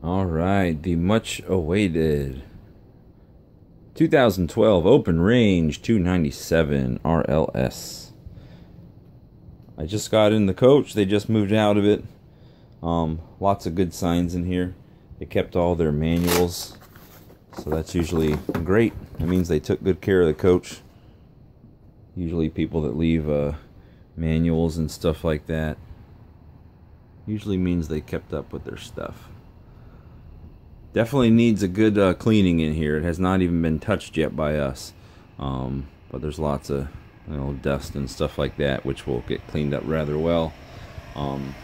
All right, the much awaited 2012 Open Range 297 RLS. I just got in the coach. They just moved out of it. Um, lots of good signs in here. They kept all their manuals. So that's usually great. That means they took good care of the coach. Usually people that leave uh, manuals and stuff like that usually means they kept up with their stuff. Definitely needs a good uh, cleaning in here. It has not even been touched yet by us. Um, but there's lots of you know, dust and stuff like that, which will get cleaned up rather well. Um,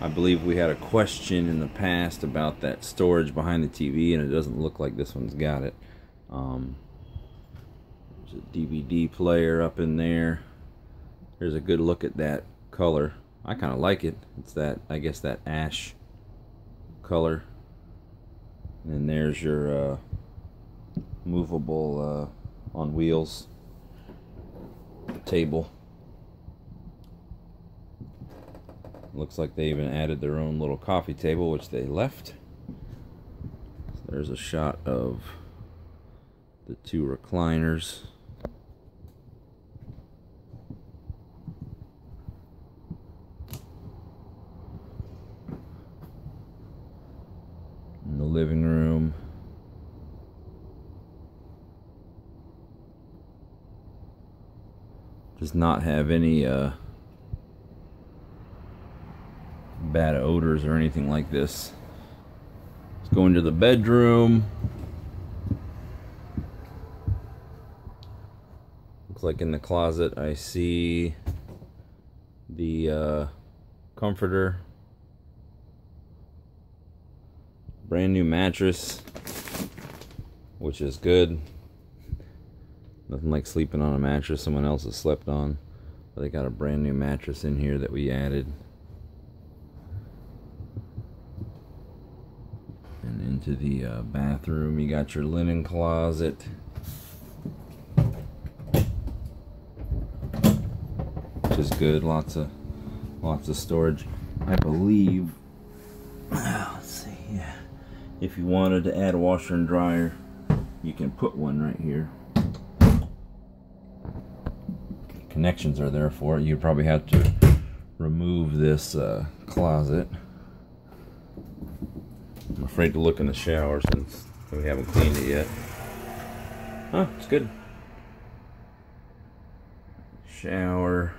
I believe we had a question in the past about that storage behind the TV, and it doesn't look like this one's got it. Um, there's a DVD player up in there. There's a good look at that color. I kind of like it. It's that, I guess, that ash color. And there's your uh, movable uh, on wheels table. Looks like they even added their own little coffee table, which they left. So there's a shot of the two recliners. In the living room. Does not have any uh, bad odors or anything like this. Let's go into the bedroom. Looks like in the closet I see the uh, comforter. Brand new mattress, which is good. Nothing like sleeping on a mattress someone else has slept on. But they got a brand new mattress in here that we added. And into the uh, bathroom, you got your linen closet. Which is good. Lots of lots of storage. I believe let's see, yeah. If you wanted to add a washer and dryer, you can put one right here connections are there for it. You'd probably have to remove this uh, closet. I'm afraid to look in the shower since we haven't cleaned it yet. Huh, it's good. Shower.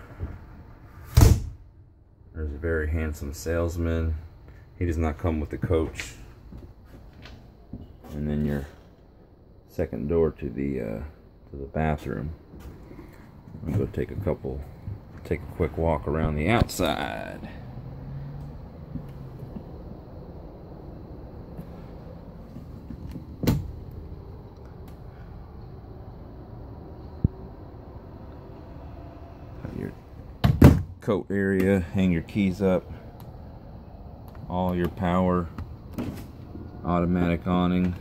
There's a very handsome salesman. He does not come with the coach. And then your second door to the uh, to the bathroom. Going to take a couple, take a quick walk around the outside. Your coat area, hang your keys up, all your power, automatic awning,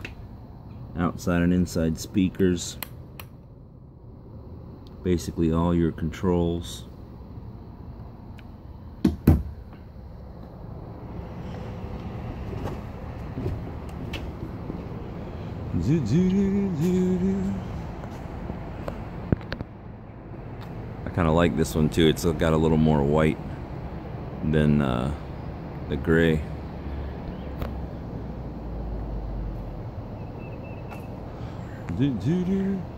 outside and inside speakers basically all your controls. I kind of like this one too. It's got a little more white than uh, the gray.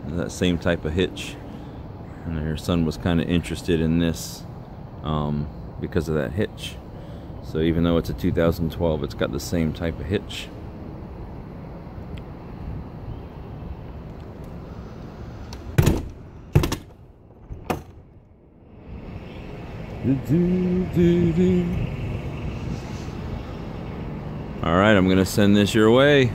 That same type of hitch and her son was kind of interested in this um, because of that hitch. So even though it's a 2012 it's got the same type of hitch. All right I'm gonna send this your way